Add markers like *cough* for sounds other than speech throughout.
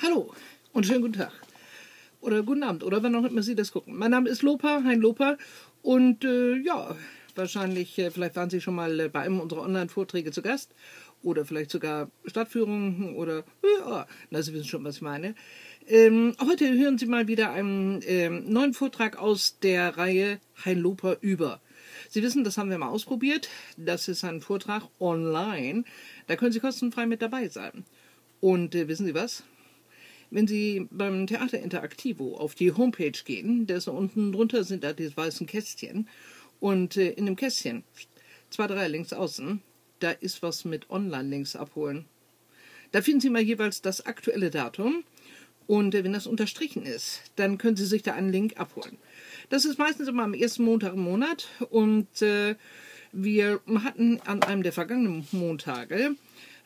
Hallo und schönen guten Tag. Oder guten Abend oder wann auch immer Sie das gucken. Mein Name ist Lopa, Hein Lopa. Und äh, ja, wahrscheinlich, äh, vielleicht waren Sie schon mal äh, bei einem unserer Online-Vorträge zu Gast. Oder vielleicht sogar Stadtführungen oder, ja, na, Sie wissen schon, was ich meine. Ähm, heute hören Sie mal wieder einen ähm, neuen Vortrag aus der Reihe Hein Lopa über. Sie wissen, das haben wir mal ausprobiert. Das ist ein Vortrag online. Da können Sie kostenfrei mit dabei sein. Und äh, wissen Sie was? Wenn Sie beim Theater Interaktivo auf die Homepage gehen, da unten drunter sind da diese weißen Kästchen. Und äh, in dem Kästchen, zwei, drei links außen, da ist was mit Online-Links abholen. Da finden Sie mal jeweils das aktuelle Datum. Und äh, wenn das unterstrichen ist, dann können Sie sich da einen Link abholen. Das ist meistens immer am ersten Montag im Monat. Und äh, wir hatten an einem der vergangenen Montage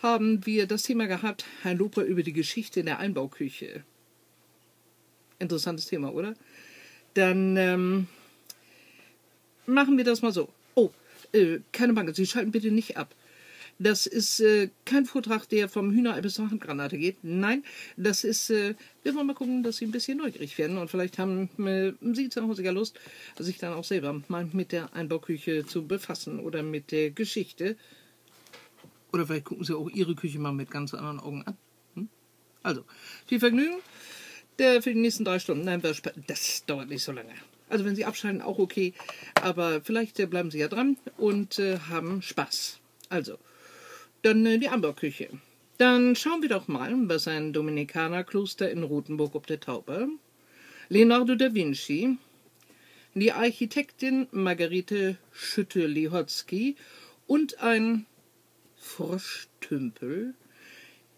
haben wir das Thema gehabt, Herr Loper über die Geschichte der Einbauküche. Interessantes Thema, oder? Dann ähm, machen wir das mal so. Oh, äh, keine Bange, Sie schalten bitte nicht ab. Das ist äh, kein Vortrag, der vom Hühnerei bis zur Handgranate geht. Nein, das ist, äh, wir wollen mal gucken, dass Sie ein bisschen neugierig werden und vielleicht haben äh, Sie zu Hause ja Lust, sich dann auch selber mal mit der Einbauküche zu befassen oder mit der Geschichte oder vielleicht gucken Sie auch Ihre Küche mal mit ganz anderen Augen an. Hm? Also, viel Vergnügen. Der für die nächsten drei Stunden. Nein, das dauert nicht so lange. Also, wenn Sie abschalten, auch okay. Aber vielleicht äh, bleiben Sie ja dran und äh, haben Spaß. Also, dann äh, die Amberküche. Dann schauen wir doch mal, was ein Dominikanerkloster in Rothenburg ob der Tauber, Leonardo da Vinci, die Architektin Margarete Schütte-Lihotzky und ein Froschtümpel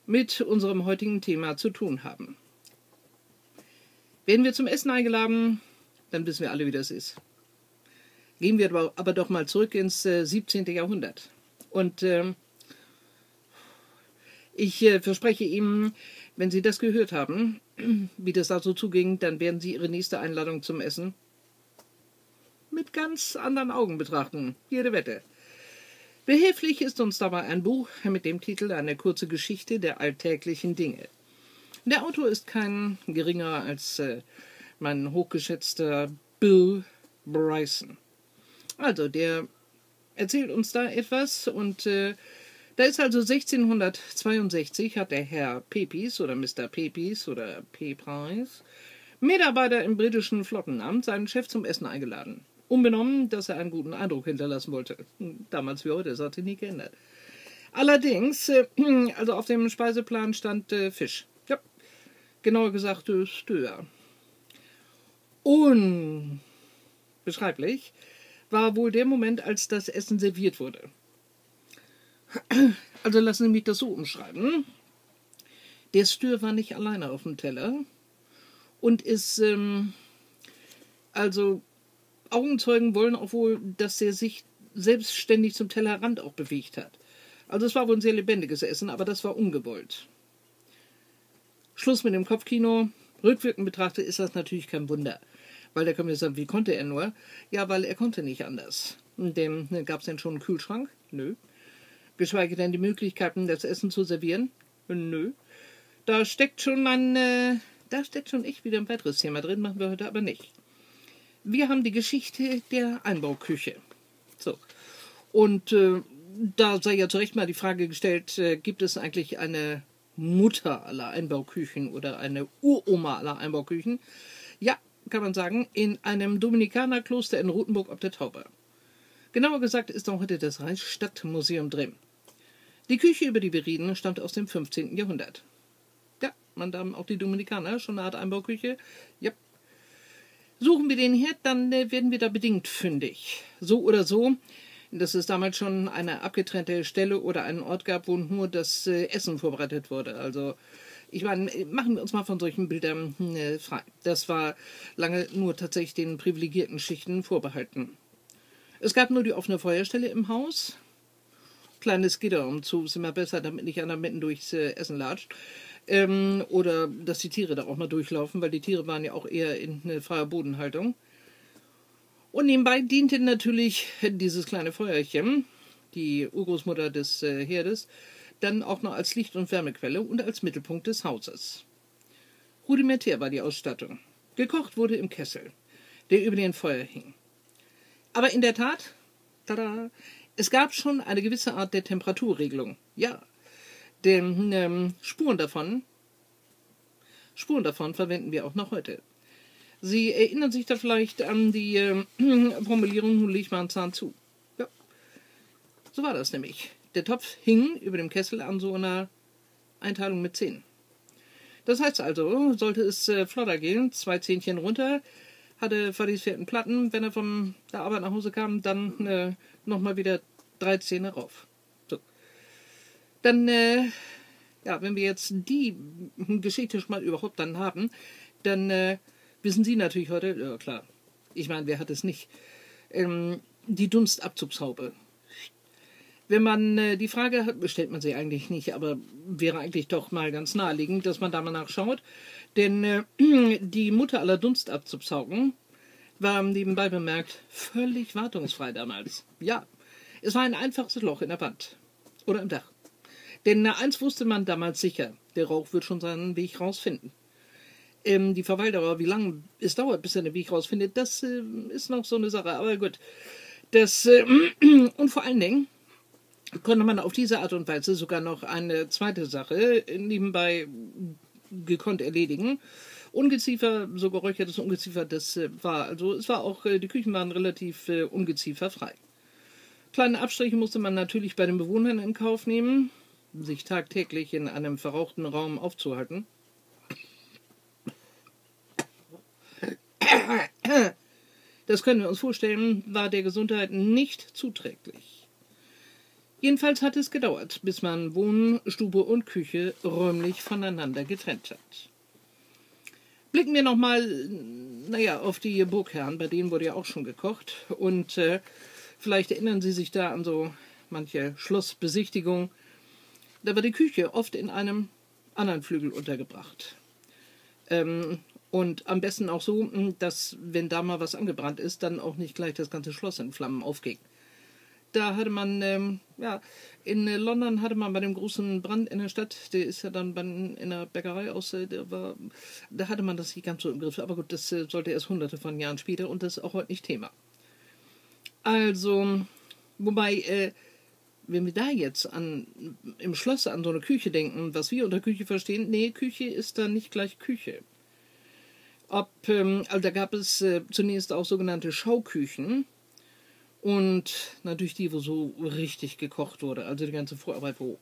mit unserem heutigen Thema zu tun haben. Werden wir zum Essen eingeladen, dann wissen wir alle, wie das ist. Gehen wir aber, doch mal zurück ins äh, 17. Jahrhundert. Und äh, ich äh, verspreche Ihnen, wenn Sie das gehört haben, *clears throat* wie das da so zuging, dann werden Sie Ihre nächste Einladung zum Essen mit ganz anderen Augen betrachten. Jede Wette. Behilflich ist uns dabei ein Buch mit dem Titel Eine kurze Geschichte der alltäglichen Dinge. Der Autor ist kein geringer als äh, mein hochgeschätzter Bill Bryson. Also, der erzählt uns da etwas und äh, da ist also 1662 hat der Herr Pepys oder Mr. Pepys oder P. Price, Mitarbeiter im britischen Flottenamt, seinen Chef zum Essen eingeladen. Unbenommen, dass er einen guten Eindruck hinterlassen wollte. Damals wie heute, das hat sich nie geändert. Allerdings, äh, *clears throat* also auf dem Speiseplan stand äh, Fisch. Ja, genauer gesagt äh, Stör. Unbeschreiblich war wohl der Moment, als das Essen serviert wurde. *clears throat* Also lassen Sie mich das so umschreiben. Der Stör war nicht alleine auf dem Teller und ist ähm, also Augenzeugen wollen auch wohl, dass er sich selbstständig zum Tellerrand auch bewegt hat. Also es war wohl ein sehr lebendiges Essen, aber das war ungewollt. Schluss mit dem Kopfkino. Rückwirkend betrachtet ist das natürlich kein Wunder. Weil können wir sagen, wie konnte er nur? Ja, weil er konnte nicht anders. Dem ne, gab es denn schon einen Kühlschrank? Nö. Geschweige denn die Möglichkeiten, das Essen zu servieren? Nö. Da steckt schon ein, äh, da steckt schon echt wieder ein weiteres Thema drin, machen wir heute aber nicht. Wir haben die Geschichte der Einbauküche. So. Und äh, da sei ja zu Recht mal die Frage gestellt, äh, gibt es eigentlich eine Mutter aller Einbauküchen oder eine Uroma aller Einbauküchen? Ja, kann man sagen, in einem Dominikanerkloster in Rothenburg ob der Tauber. Genauer gesagt ist auch heute das Reichsstadtmuseum drin. Die Küche, über die wir reden, stammt aus dem 15. Jahrhundert. Ja, man da auch die Dominikaner schon eine Art Einbauküche. Ja, Suchen wir den Herd, dann äh, werden wir da bedingt fündig. So oder so, dass es damals schon eine abgetrennte Stelle oder einen Ort gab, wo nur das äh, Essen vorbereitet wurde. Also ich meine, machen wir uns mal von solchen Bildern hm, äh, frei. Das war lange nur tatsächlich den privilegierten Schichten vorbehalten. Es gab nur die offene Feuerstelle im Haus. Kleines Gitter umzu ist immer besser, damit nicht einer mitten durchs Essen latscht. Ähm, oder dass die Tiere da auch mal durchlaufen, weil die Tiere waren ja auch eher in eine freier Bodenhaltung. Und nebenbei diente natürlich dieses kleine Feuerchen, die Urgroßmutter des äh, Herdes, dann auch noch als Licht- und Wärmequelle und als Mittelpunkt des Hauses. Rudimentär war die Ausstattung. Gekocht wurde im Kessel, der über den Feuer hing. Aber in der Tat, tada, es gab schon eine gewisse Art der Temperaturregelung. Ja, denn ähm, Spuren davon, Spuren davon verwenden wir auch noch heute. Sie erinnern sich da vielleicht an die äh, *clears throat* Formulierung, nun leg mal einen Zahn zu. Ja, so war das nämlich. Der Topf hing über dem Kessel an so einer Einteilung mit Zähnen. Das heißt also, sollte es äh, flotter gehen, zwei Zähnchen runter, hatte Fadis vierten Platten, wenn er von der Arbeit nach Hause kam, dann äh, nochmal wieder drei Zähne rauf. Dann, äh, ja, wenn wir jetzt die Geschichte schon mal überhaupt dann haben, dann äh, wissen Sie natürlich heute, ja klar, ich meine, wer hat es nicht, ähm, die Dunstabzugshaube. Wenn man äh, die Frage hat, stellt man sie eigentlich nicht, aber wäre eigentlich doch mal ganz naheliegend, dass man da mal nachschaut. Denn äh, *clears throat* die Mutter aller Dunstabzugshauben war nebenbei bemerkt völlig wartungsfrei damals. Ja, es war ein einfaches Loch in der Wand oder im Dach. Denn äh, eins wusste man damals sicher, der Rauch wird schon seinen Weg rausfinden. Ähm, die Verweildauer, wie lange es dauert, bis er den Weg rausfindet, das äh, ist noch so eine Sache. Aber gut, das äh, *clears throat* und vor allen Dingen konnte man auf diese Art und Weise sogar noch eine zweite Sache nebenbei gekonnt erledigen. Ungeziefer, so geräuchertes Ungeziefer, das äh, war, also es war auch, äh, die Küchen waren relativ äh, ungezieferfrei. Kleine Abstriche musste man natürlich bei den Bewohnern in Kauf nehmen, sich tagtäglich in einem verrauchten Raum aufzuhalten. Das können wir uns vorstellen, war der Gesundheit nicht zuträglich. Jedenfalls hat es gedauert, bis man Wohn-, Stube und Küche räumlich voneinander getrennt hat. Blicken wir nochmal, naja, auf die Burgherren, bei denen wurde ja auch schon gekocht. Und äh, vielleicht erinnern Sie sich da an so manche Schlossbesichtigung. Da war die Küche oft in einem anderen Flügel untergebracht. Ähm, und am besten auch so, dass, wenn da mal was angebrannt ist, dann auch nicht gleich das ganze Schloss in Flammen aufgeht da hatte man, ähm, ja, in London hatte man bei dem großen Brand in der Stadt, der ist ja dann bei, in der Bäckerei aus, äh, der war, da hatte man das nicht ganz so im Griff. Aber gut, das äh, sollte erst hunderte von Jahren später und das ist auch heute nicht Thema. Also, wobei, äh, wenn wir da jetzt an, im Schloss an so eine Küche denken, was wir unter Küche verstehen, nee, Küche ist dann nicht gleich Küche. Ob, ähm, also da gab es äh, zunächst auch sogenannte Schauküchen und natürlich die, wo so richtig gekocht wurde. Also die ganze Vorarbeit, wo.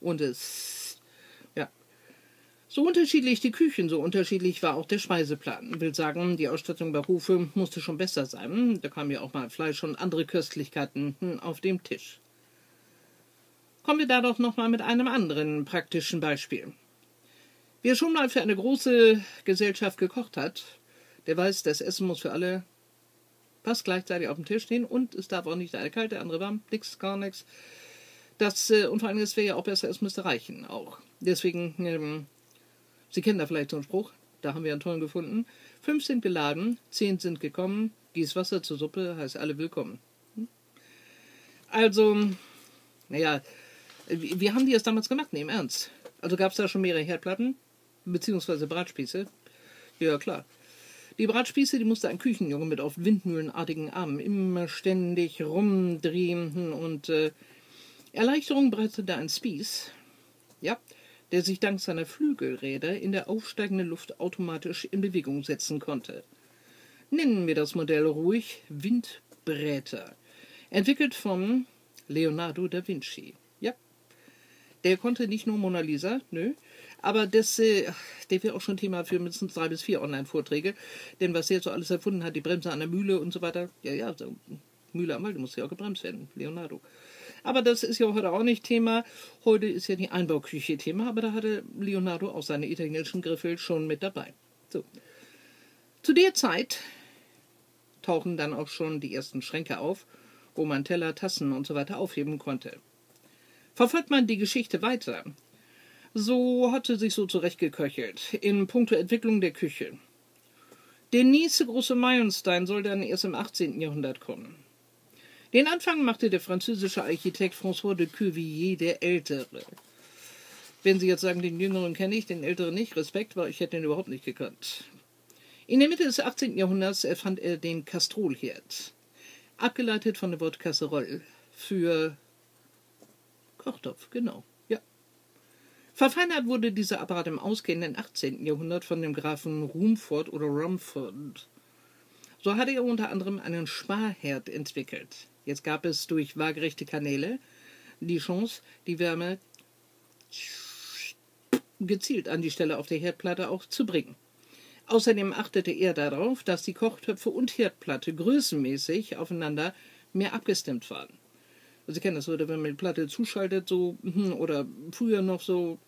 Und es. Ja. So unterschiedlich die Küchen, so unterschiedlich war auch der Speiseplan. Ich will sagen, die Ausstattung bei Hofe musste schon besser sein. Da kam ja auch mal Fleisch und andere Köstlichkeiten auf dem Tisch. Kommen wir da doch nochmal mit einem anderen praktischen Beispiel. Wer schon mal für eine große Gesellschaft gekocht hat, der weiß, das Essen muss für alle passt gleichzeitig auf dem Tisch stehen und es darf auch nicht der eine kalt, der andere warm, nix, gar nichts. Das, äh, und vor allem, es wäre ja auch besser, es müsste reichen auch. Deswegen, ähm, Sie kennen da vielleicht so einen Spruch, da haben wir einen tollen gefunden. Fünf sind geladen, zehn sind gekommen, gieß Wasser zur Suppe, heißt alle willkommen. Hm? Also, naja, wie haben die das damals gemacht? Nee, im Ernst. Also gab es da schon mehrere Herdplatten, beziehungsweise Bratspieße? Ja, klar. Die Bratspieße, die musste ein Küchenjunge mit auf windmühlenartigen Armen immer ständig rumdrehen und äh, Erleichterung bereitete ein Spieß, ja, der sich dank seiner Flügelräder in der aufsteigenden Luft automatisch in Bewegung setzen konnte. Nennen wir das Modell ruhig Windbräter, entwickelt von Leonardo da Vinci. Ja, der konnte nicht nur Mona Lisa, nö, aber das, äh, der wäre auch schon Thema für mindestens drei bis vier Online-Vorträge. Denn was er so alles erfunden hat, die Bremse an der Mühle und so weiter. Ja, ja, so, Mühle am Wald muss ja auch gebremst werden, Leonardo. Aber das ist ja heute auch nicht Thema. Heute ist ja die Einbauküche Thema, aber da hatte Leonardo auch seine italienischen Griffel schon mit dabei. So. Zu der Zeit tauchen dann auch schon die ersten Schränke auf, wo man Teller, Tassen und so weiter aufheben konnte. Verfolgt man die Geschichte weiter, so hatte sich so zurechtgeköchelt in puncto Entwicklung der Küche. Der nächste große Meilenstein soll dann erst im 18. Jahrhundert kommen. Den Anfang machte der französische Architekt François de Cuvillier der Ältere. Wenn Sie jetzt sagen, den Jüngeren kenne ich, den Älteren nicht, Respekt, weil ich hätte den überhaupt nicht gekannt. In der Mitte des 18. Jahrhunderts erfand er den Kastrolherd, abgeleitet von dem Wort Kasseroll für Kochtopf, genau, ja. Verfeinert wurde dieser Apparat im ausgehenden 18. Jahrhundert von dem Grafen Rumford oder Rumford. So hatte er unter anderem einen Sparherd entwickelt. Jetzt gab es durch waagerechte Kanäle die Chance, die Wärme gezielt an die Stelle auf der Herdplatte auch zu bringen. Außerdem achtete er darauf, dass die Kochtöpfe und Herdplatte größenmäßig aufeinander mehr abgestimmt waren. Also Sie kennen das, oder wenn man die Platte zuschaltet, so, hm, oder früher noch so,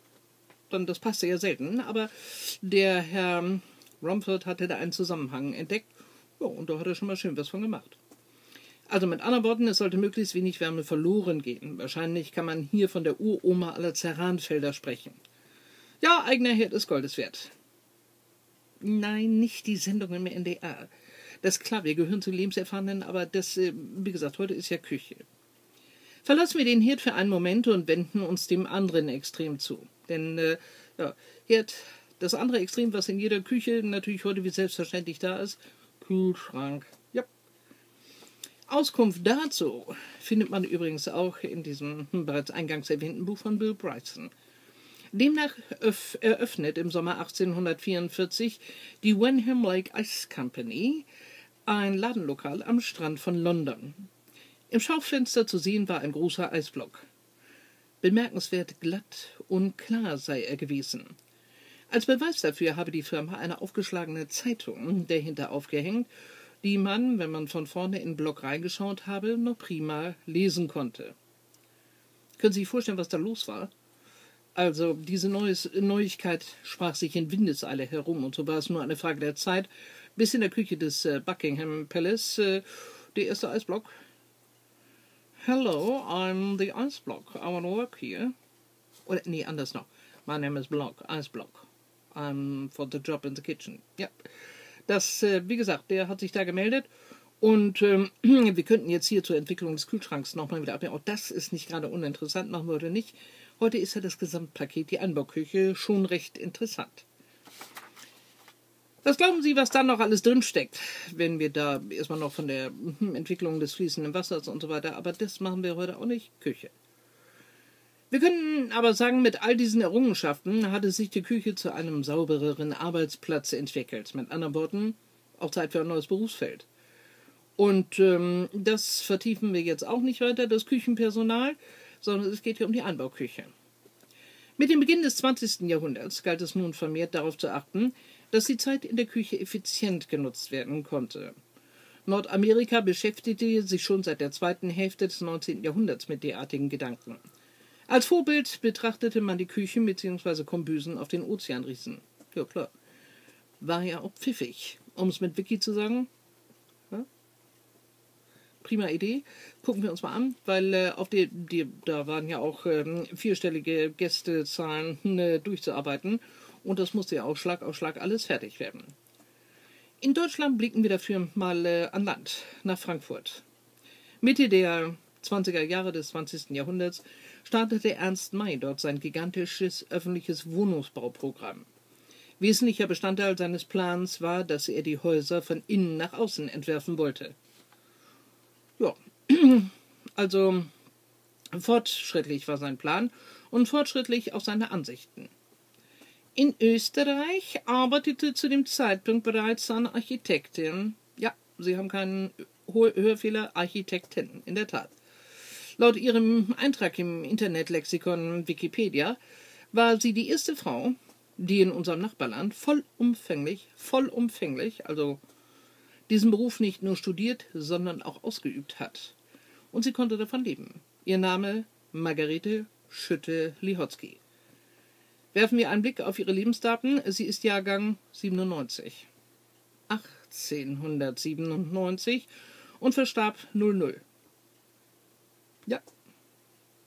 dann das passte ja selten. Aber der Herr Rumford hatte da einen Zusammenhang entdeckt. Ja, und da hat er schon mal schön was von gemacht. Also mit anderen Worten, es sollte möglichst wenig Wärme verloren gehen. Wahrscheinlich kann man hier von der Uroma aller Ceranfelder sprechen. Ja, eigener Herd ist Goldes wert. Nein, nicht die Sendung im NDR. Das ist klar, wir gehören zu Lebenserfahrenen, aber das, äh, wie gesagt, heute ist ja Küche. Verlassen wir den Herd für einen Moment und wenden uns dem anderen Extrem zu. Denn, äh, ja, Herd, das andere Extrem, was in jeder Küche natürlich heute wie selbstverständlich da ist, Kühlschrank. Auskunft dazu findet man übrigens auch in diesem hm, bereits eingangs erwähnten Buch von Bill Bryson. Demnach eröffnet im Sommer 1844 die Wenham Lake Ice Company ein Ladenlokal am Strand von London. Im Schaufenster zu sehen war ein großer Eisblock. Bemerkenswert glatt und klar sei er gewesen. Als Beweis dafür habe die Firma eine aufgeschlagene Zeitung dahinter aufgehängt, die man, wenn man von vorne in den Block reingeschaut habe, noch prima lesen konnte. Können Sie sich vorstellen, was da los war? Also diese Neues, Neuigkeit sprach sich in Windeseile herum und so war es nur eine Frage der Zeit, bis in der Küche des äh, Buckingham Palace äh, der erste Eisblock. Hello, I'm the Ice Block. I want to work here. Oder nee, anders noch. My name is Block, Ice Block. I'm for the job in the kitchen. Ja, das, äh, wie gesagt, der hat sich da gemeldet. Und ähm, *clears throat* wir könnten jetzt hier zur Entwicklung des Kühlschranks nochmal wieder abnehmen. Auch das ist nicht gerade uninteressant, machen wir heute nicht. Heute ist ja das Gesamtpaket, die Anbauküche, schon recht interessant. Was glauben Sie, was da noch alles drinsteckt, wenn wir da erstmal noch von der hm, Entwicklung des fließenden Wassers und so weiter, aber das machen wir heute auch nicht, Küche. Wir können aber sagen, mit all diesen Errungenschaften hatte sich die Küche zu einem saubereren Arbeitsplatz entwickelt. Mit anderen Worten, auch Zeit für ein neues Berufsfeld. Und ähm, das vertiefen wir jetzt auch nicht weiter, das Küchenpersonal sondern es geht hier um die Anbauküche. Mit dem Beginn des 20. Jahrhunderts galt es nun vermehrt darauf zu achten, dass die Zeit in der Küche effizient genutzt werden konnte. Nordamerika beschäftigte sich schon seit der zweiten Hälfte des 19. Jahrhunderts mit derartigen Gedanken. Als Vorbild betrachtete man die Küchen bzw. Kombüsen auf den Ozeanriesen. Ja, klar. War ja auch pfiffig. Um es mit Vicky zu sagen, prima Idee. Gucken wir uns mal an, weil äh, auf die, die, da waren ja auch ähm, vierstellige Gästezahlen äh, durchzuarbeiten und das musste ja auch Schlag auf Schlag alles fertig werden. In Deutschland blicken wir dafür mal äh, an Land, nach Frankfurt. Mitte der 20er Jahre des 20. Jahrhunderts startete Ernst May dort sein gigantisches öffentliches Wohnungsbauprogramm. Wesentlicher Bestandteil seines Plans war, dass er die Häuser von innen nach außen entwerfen wollte. Ja, *clears throat* also fortschrittlich war sein Plan und fortschrittlich auch seine Ansichten. In Österreich arbeitete zu dem Zeitpunkt bereits seine Architektin. Ja, Sie haben keinen Hörfehler, Architektin, in der Tat. Laut ihrem Eintrag im Internetlexikon Wikipedia war sie die erste Frau, die in unserem Nachbarland vollumfänglich, vollumfänglich, also diesen Beruf nicht nur studiert, sondern auch ausgeübt hat. Und sie konnte davon leben. Ihr Name Margarete Schütte-Lihotzky. Werfen wir einen Blick auf ihre Lebensdaten. Sie ist Jahrgang 97. 1897 und verstarb 00. Ja.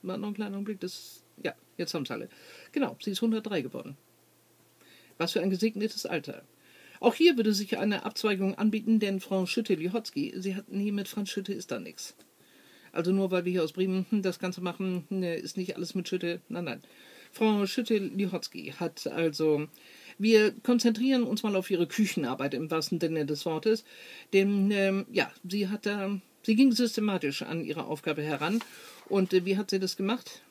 War noch ein kleiner Blick. Das, ja, jetzt haben es alle. Genau, sie ist 103 geworden. Was für ein gesegnetes Alter. Auch hier würde sich eine Abzweigung anbieten, denn Frau Schütte-Lihotzky, sie hat nie mit Franz Schütte ist da nichts. Also nur weil wir hier aus Bremen *laughs* das Ganze machen, ne, ist nicht alles mit Schütte. Nein, nein. Frau Schütte-Lihotzky hat also wir konzentrieren uns mal auf ihre Küchenarbeit im wahrsten Sinne des Wortes, denn ähm, ja, sie hat da, sie ging systematisch an ihre Aufgabe heran. Und äh, wie hat sie das gemacht?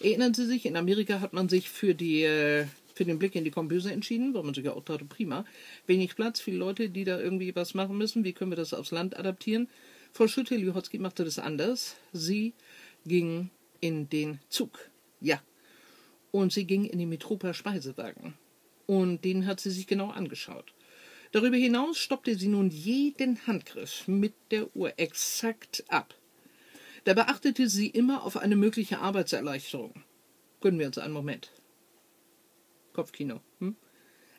Erinnern Sie sich, in Amerika hat man sich für die äh, für den Blick in die Kombüse entschieden, weil man sich ja auch dachte, prima, wenig Platz, viele Leute, die da irgendwie was machen müssen, wie können wir das aufs Land adaptieren? Frau Schütte-Lihotzky machte das anders. Sie ging in den Zug. Ja, und sie ging in den Metropa Speisewagen. Und den hat sie sich genau angeschaut. Darüber hinaus stoppte sie nun jeden Handgriff mit der Uhr exakt ab. Dabei achtete sie immer auf eine mögliche Arbeitserleichterung. Gönnen wir uns einen Moment. Kopfkino. Hm?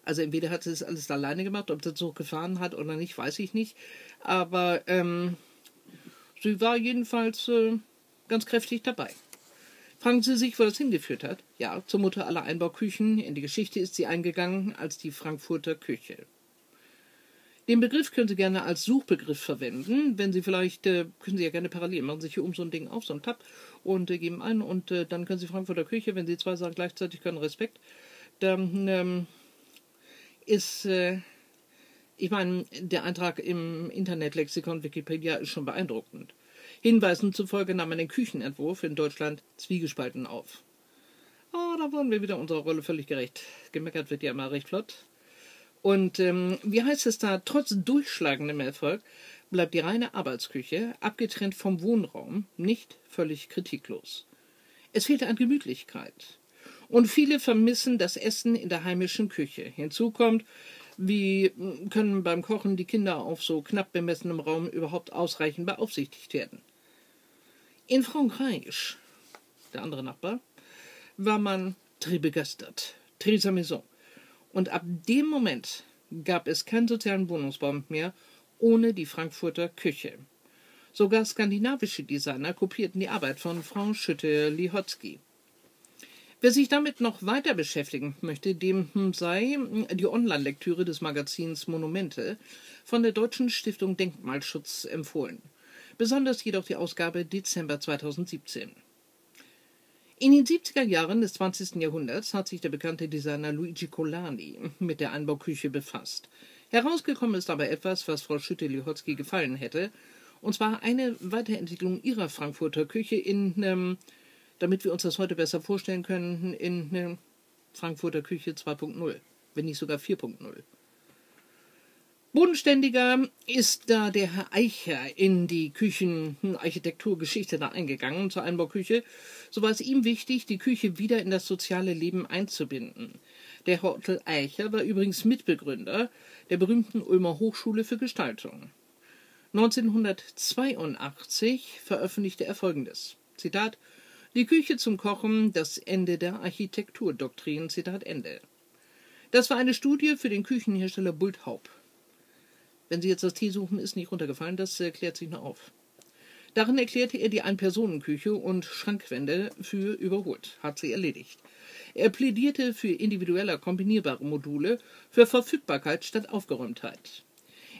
Also entweder hat sie das alles alleine gemacht, ob sie so gefahren hat oder nicht, weiß ich nicht. Aber ähm, sie war jedenfalls äh, ganz kräftig dabei. Fragen Sie sich, wo das hingeführt hat? Ja, zur Mutter aller Einbauküchen. In die Geschichte ist sie eingegangen als die Frankfurter Küche. Den Begriff können Sie gerne als Suchbegriff verwenden. Wenn Sie vielleicht, äh, können Sie ja gerne parallel machen, sich hier um so ein Ding auf, so ein Tab und äh, geben ein und äh, dann können Sie Frankfurter Küche, wenn Sie zwei sagen gleichzeitig können, Respekt. Dann ähm, ist, ich meine, der Eintrag im Internetlexikon Wikipedia ist schon beeindruckend. Hinweisen zufolge nahm man den Küchenentwurf in Deutschland zwiegespalten auf. Ah, da wurden wir wieder unserer Rolle völlig gerecht. Gemeckert wird ja immer recht flott. Und ähm, wie heißt es da, trotz durchschlagendem Erfolg bleibt die reine Arbeitsküche, abgetrennt vom Wohnraum, nicht völlig kritiklos. Es fehlte an Gemütlichkeit. Und viele vermissen das Essen in der heimischen Küche. Hinzu kommt, wie können beim Kochen die Kinder auf so knapp bemessenem Raum überhaupt ausreichend beaufsichtigt werden? In Frankreich, der andere Nachbar, war man très begeistert, très maison. Und ab dem Moment gab es keinen sozialen Wohnungsbau mehr ohne die Frankfurter Küche. Sogar skandinavische Designer kopierten die Arbeit von Frau Schütte-Lihotzky. Wer sich damit noch weiter beschäftigen möchte, dem sei die Online-Lektüre des Magazins Monumente von der Deutschen Stiftung Denkmalschutz empfohlen. Besonders jedoch die Ausgabe Dezember 2017. In den 70er Jahren des 20. Jahrhunderts hat sich der bekannte Designer Luigi Colani mit der Einbauküche befasst. Herausgekommen ist aber etwas, was Frau Schütte-Lihotzky gefallen hätte, und zwar eine Weiterentwicklung ihrer Frankfurter Küche in ähm, damit wir uns das heute besser vorstellen können, in eine Frankfurter Küche 2.0, wenn nicht sogar 4.0. Bodenständiger ist da der Herr Eicher in die Küchenarchitekturgeschichte da eingegangen zur Einbauküche. So war es ihm wichtig, die Küche wieder in das soziale Leben einzubinden. Der Herr Ottel Eicher war übrigens Mitbegründer der berühmten Ulmer Hochschule für Gestaltung. 1982 veröffentlichte er folgendes: Zitat die Küche zum Kochen, das Ende der Architekturdoktrin. Zitat Ende. Das war eine Studie für den Küchenhersteller Bulthaup. Wenn Sie jetzt das T suchen, ist nicht runtergefallen, das äh, klärt sich noch auf. Darin erklärte er die Ein-Personen-Küche und Schrankwände für überholt. Hat sie erledigt. Er plädierte für individueller kombinierbare Module, für Verfügbarkeit statt Aufgeräumtheit.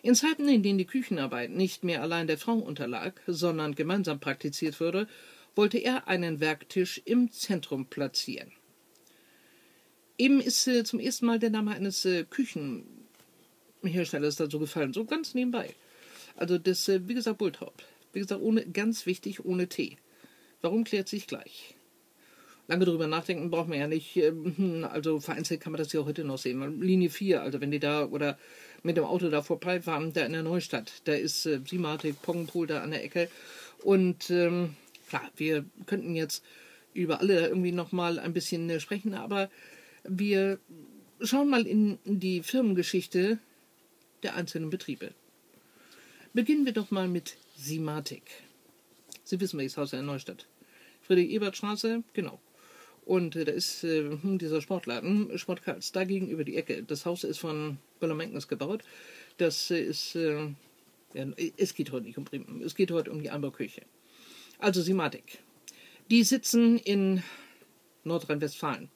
In Zeiten, in denen die Küchenarbeit nicht mehr allein der Frau unterlag, sondern gemeinsam praktiziert wurde, wollte er einen Werktisch im Zentrum platzieren. Eben ist äh, zum ersten Mal der Name eines äh, Küchenherstellers dazu gefallen, so ganz nebenbei. Also das, äh, wie gesagt, Bulthaupt. Wie gesagt, ohne, ganz wichtig, ohne T. Warum klärt sich gleich? Lange drüber nachdenken braucht man ja nicht. Ähm, also vereinzelt kann man das ja heute noch sehen. Linie 4, also wenn die da oder mit dem Auto da vorbeifahren, da in der Neustadt, da ist äh, Simatik, Pongpool da an der Ecke. Und ähm, Klar, wir könnten jetzt über alle irgendwie nochmal ein bisschen äh, sprechen, aber wir schauen mal in die Firmengeschichte der einzelnen Betriebe. Beginnen wir doch mal mit Simatik. Sie wissen, welches Haus in Neustadt. Friedrich-Ebert-Straße, genau. Und äh, da ist äh, hm, dieser Sportladen, Sportkarls, da gegenüber die Ecke. Das Haus ist von Böller-Menknes gebaut. Das äh, ist, äh, ja, es geht heute nicht um Bremen, es geht heute um die Anbauküche. Also Simatik. Die sitzen in Nordrhein-Westfalen.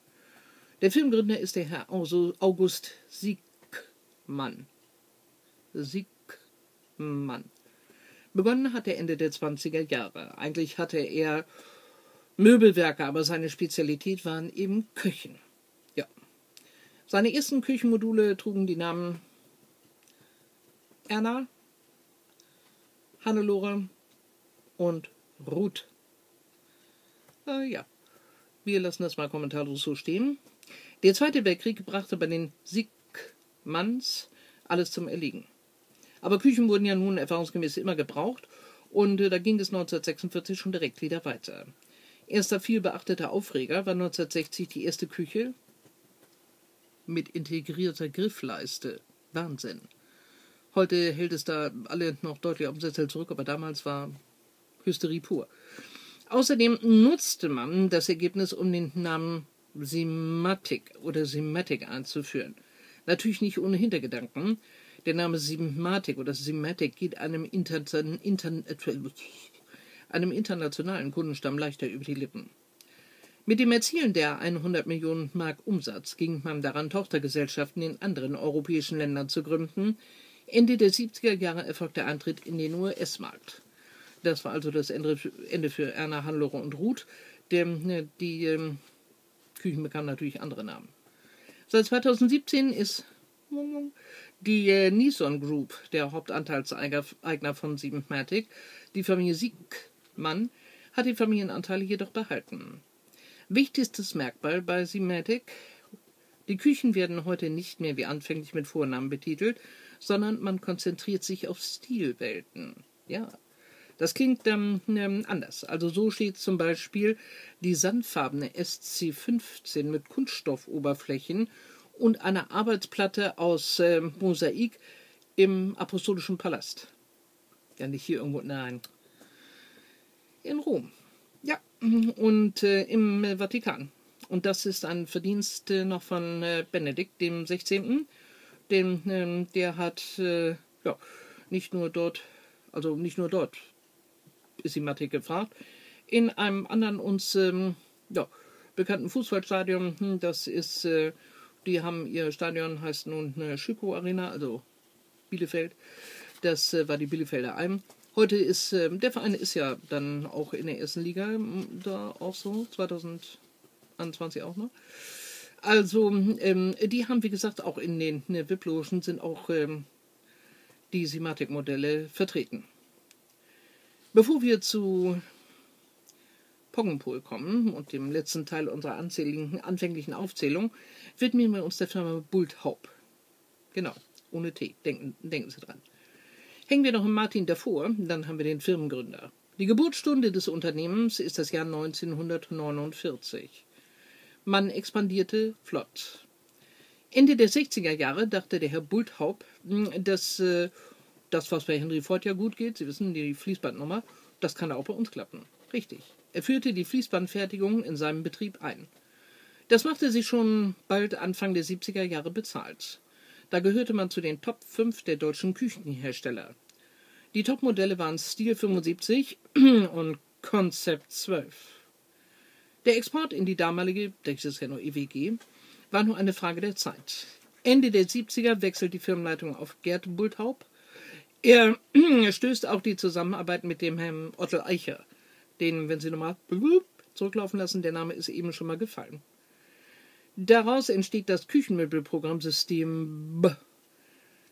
Der Filmgründer ist der Herr August Siegmann. Siegmann. Begonnen hat er Ende der 20er Jahre. Eigentlich hatte er Möbelwerker, aber seine Spezialität waren eben Küchen. Ja. Seine ersten Küchenmodule trugen die Namen Erna, Hannelore und Ruth. Äh, ja, wir lassen das mal kommentarlos so stehen. Der Zweite Weltkrieg brachte bei den Siegmanns alles zum Erliegen. Aber Küchen wurden ja nun erfahrungsgemäß immer gebraucht und äh, da ging es 1946 schon direkt wieder weiter. Erster viel beachteter Aufreger war 1960 die erste Küche mit integrierter Griffleiste. Wahnsinn. Heute hält es da alle noch deutlich auf dem Sessel zurück, aber damals war Hysterie pur. Außerdem nutzte man das Ergebnis, um den Namen Simatic oder Simatic einzuführen. Natürlich nicht ohne Hintergedanken. Der Name Simatic oder Simatic geht einem, Inter Inter einem internationalen Kundenstamm leichter über die Lippen. Mit dem Erzielen der 100 Millionen Mark Umsatz ging man daran, Tochtergesellschaften in anderen europäischen Ländern zu gründen, Ende der 70er Jahre erfolgte der Eintritt in den US-Markt. Das war also das Ende für Erna, Hannelore und Ruth. Ne, die ähm, Küchen bekamen natürlich andere Namen. Seit 2017 ist die äh, Nissan Group der Hauptanteilseigner von Siebenmatic. Die Familie Siegmann hat die Familienanteile jedoch behalten. Wichtigstes Merkmal bei Siebenmatic die Küchen werden heute nicht mehr wie anfänglich mit Vornamen betitelt, sondern man konzentriert sich auf Stilwelten. Ja, das klingt ähm, anders. Also so steht zum Beispiel die sandfarbene SC15 mit Kunststoffoberflächen und einer Arbeitsplatte aus äh, Mosaik im Apostolischen Palast. Ja, nicht hier irgendwo, nein. In Rom. Ja, und äh, im Vatikan. Und das ist ein Verdienst äh, noch von äh, Benedikt dem 16 den, ähm, der hat äh, ja, nicht nur dort, also nicht nur dort ist die Mathematik gefragt, in einem anderen uns ähm, ja, bekannten Fußballstadion, hm, das ist, äh, die haben ihr Stadion, heißt nun äh, Schüko Arena, also Bielefeld, das äh, war die Bielefelder Alm. Heute ist, äh, der Verein ist ja dann auch in der ersten Liga, da auch so, 2021 auch noch. Also, ähm, die haben, wie gesagt, auch in den ne, VIP-Logen sind auch ähm, die Simatic-Modelle vertreten. Bevor wir zu Poggenpol kommen und dem letzten Teil unserer anfänglichen Aufzählung, widmen wir uns der Firma Bulthaup. Genau, ohne T, denken, denken Sie dran. Hängen wir noch Martin davor, dann haben wir den Firmengründer. Die Geburtsstunde des Unternehmens ist das Jahr 1949. Man expandierte flott. Ende der 60er Jahre dachte der Herr Bulthaupt, hm, dass äh, das, was bei Henry Ford ja gut geht, Sie wissen, die Fließbandnummer, das kann auch bei uns klappen. Richtig. Er führte die Fließbandfertigung in seinem Betrieb ein. Das machte sich schon bald Anfang der 70er Jahre bezahlt. Da gehörte man zu den Top 5 der deutschen Küchenhersteller. Die Topmodelle waren Stil 75 *clears throat* und Concept 12. Der Export in die damalige, das ja nur EWG, war nur eine Frage der Zeit. Ende der 70er wechselt die Firmenleitung auf Gerd Bulthaup. Er *clears throat* stößt auch die Zusammenarbeit mit dem Herrn Otto Eicher, den, wenn Sie nochmal zurücklaufen lassen, der Name ist eben schon mal gefallen. Daraus entsteht das Küchenmöbelprogramm System B.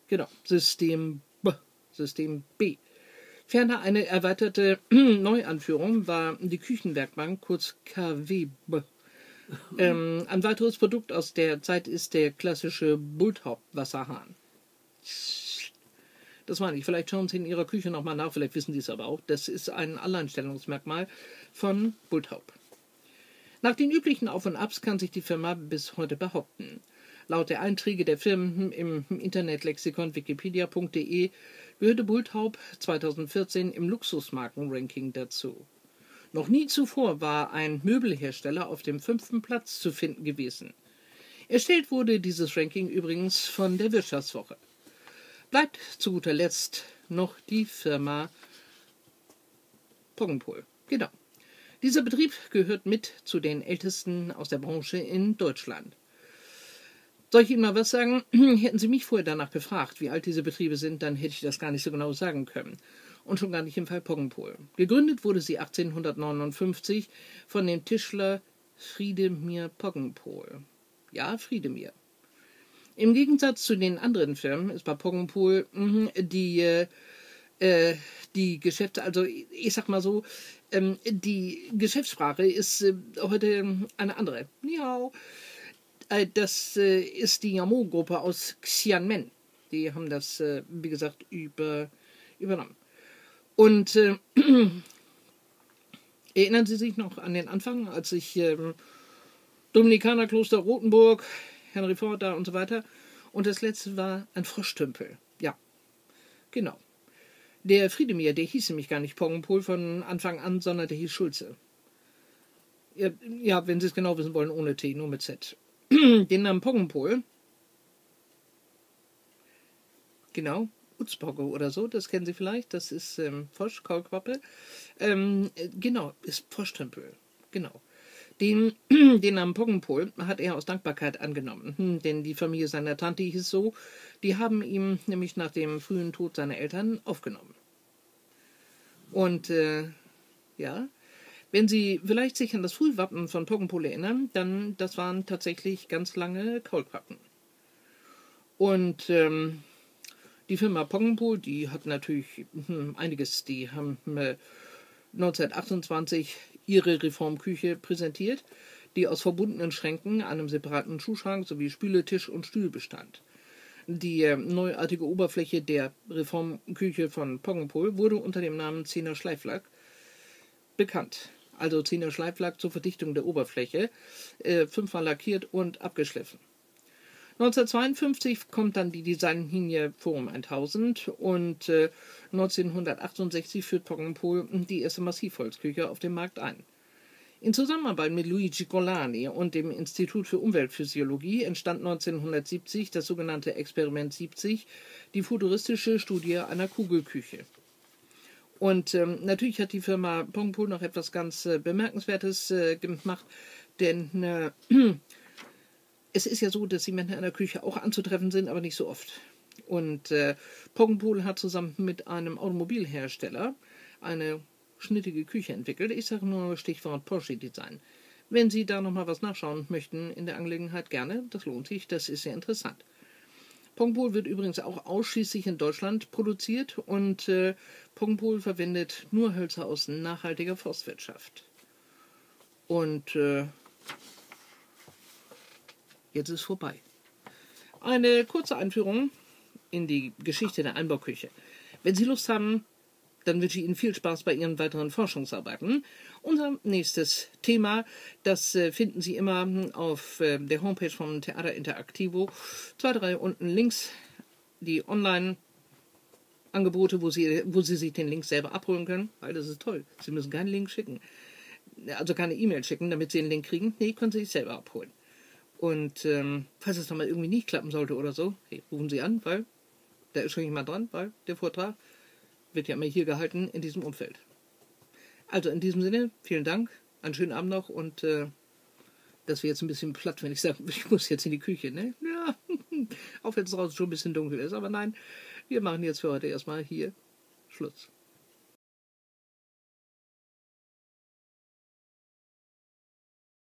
Genau, System B. System B. Ferner eine erweiterte *clears throat* Neuanführung war die Küchenwerkbank, kurz KWB. Ähm, ein weiteres Produkt aus der Zeit ist der klassische Bulthaupt-Wasserhahn. Das meine ich. Vielleicht schauen Sie in Ihrer Küche nochmal nach, vielleicht wissen Sie es aber auch. Das ist ein Alleinstellungsmerkmal von Bulthaupt. Nach den üblichen Auf und Abs kann sich die Firma bis heute behaupten. Laut der Einträge der Firmen im Internetlexikon wikipedia.de gehörte Bulthaup 2014 im Luxusmarkenranking dazu. Noch nie zuvor war ein Möbelhersteller auf dem fünften Platz zu finden gewesen. Erstellt wurde dieses Ranking übrigens von der Wirtschaftswoche. Bleibt zu guter Letzt noch die Firma Poggenpol. Genau. Dieser Betrieb gehört mit zu den ältesten aus der Branche in Deutschland. Soll ich Ihnen mal was sagen? *clears throat* Hätten Sie mich vorher danach gefragt, wie alt diese Betriebe sind, dann hätte ich das gar nicht so genau sagen können. und schon gar nicht im Fall Poggenpol. Gegründet wurde sie 1859 von dem Tischler Friedemir Poggenpol. Ja, Friedemir. Im Gegensatz zu den anderen Firmen ist bei Poggenpol mh, die, äh, die Geschäfte, also ich sag mal so, ähm, die Geschäftssprache ist äh, heute eine andere. Ja, äh, das äh, ist die Yamo-Gruppe aus Xianmen. Die haben das, äh, wie gesagt, über, übernommen. Und äh, *clears throat* erinnern Sie sich noch an den Anfang, als ich ähm, Dominikanerkloster Rothenburg, Henry Ford da und so weiter. Und das letzte war ein Froschtümpel. Ja, genau. Der Friedemir, der hieß nämlich gar nicht Poggenpol von Anfang an, sondern der hieß Schulze. Ja, ja, wenn Sie es genau wissen wollen, ohne T, nur mit Z. *clears throat* Den Namen Poggenpol. Genau, Utzbogge oder so, das kennen Sie vielleicht, das ist ähm, Frosch, Kaulquappe. Ähm, äh, genau, ist Froschtümpel. Genau. Den, *clears throat* den Namen Poggenpol hat er aus Dankbarkeit angenommen, hm, denn die Familie seiner Tante hieß so, die haben ihn nämlich nach dem frühen Tod seiner Eltern aufgenommen. Und äh, ja, wenn Sie vielleicht sich an das Frühwappen von Poggenpol erinnern, dann das waren tatsächlich ganz lange Kaulquappen. Und ähm, die Firma Poggenpol, die hat natürlich hm, einiges, die haben äh, 1928 ihre Reformküche präsentiert, die aus verbundenen Schränken, einem separaten Schuhschrank sowie Spületisch und Stuhl bestand. Die äh, neuartige Oberfläche der Reformküche von Poggenpol wurde unter dem Namen Zehner Schleiflack bekannt. Also Zehner Schleiflack zur Verdichtung der Oberfläche, äh, fünfmal lackiert und abgeschliffen. 1952 kommt dann die Designlinie Forum 1000 und äh, 1968 führt Poggenpol die erste Massivholzküche auf dem Markt ein. In Zusammenarbeit mit Luigi Golani und dem Institut für Umweltphysiologie entstand 1970 das sogenannte Experiment 70, die futuristische Studie einer Kugelküche. Und ähm, natürlich hat die Firma Pongpol noch etwas ganz äh, Bemerkenswertes äh, gemacht, denn äh, es ist ja so, dass die Männer in der Küche auch anzutreffen sind, aber nicht so oft. Und äh, Poggenpool hat zusammen mit einem Automobilhersteller eine schnittige Küche entwickelt. Ich sage nur Stichwort Porsche Design. Wenn Sie da nochmal was nachschauen möchten in der Angelegenheit, gerne. Das lohnt sich, das ist sehr interessant. Pongpol wird übrigens auch ausschließlich in Deutschland produziert und äh, Pongpol verwendet nur Hölzer aus nachhaltiger Forstwirtschaft. Und äh, jetzt ist vorbei. Eine kurze Einführung in die Geschichte der Einbauküche. Wenn Sie Lust haben, dann wünsche ich Ihnen viel Spaß bei Ihren weiteren Forschungsarbeiten. Unser nächstes Thema, das äh, finden Sie immer auf äh, der Homepage von Theater Interactivo. Zwei, drei unten links die Online-Angebote, wo Sie, wo Sie sich den Link selber abholen können, weil das ist toll. Sie müssen keinen Link schicken. Also keine E-Mail schicken, damit Sie den Link kriegen. Nee, können Sie sich selber abholen. Und ähm, falls es nochmal irgendwie nicht klappen sollte oder so, hey, rufen Sie an, weil da ist schon jemand dran, weil der Vortrag wird ja immer hier gehalten in diesem Umfeld. Also in diesem Sinne, vielen Dank, einen schönen Abend noch und äh, das wäre jetzt ein bisschen platt, wenn ich sage, *laughs* ich muss jetzt in die Küche, ne? Ja, *laughs* auch wenn es draußen schon ein bisschen dunkel ist, aber nein, wir machen jetzt für heute erstmal hier Schluss.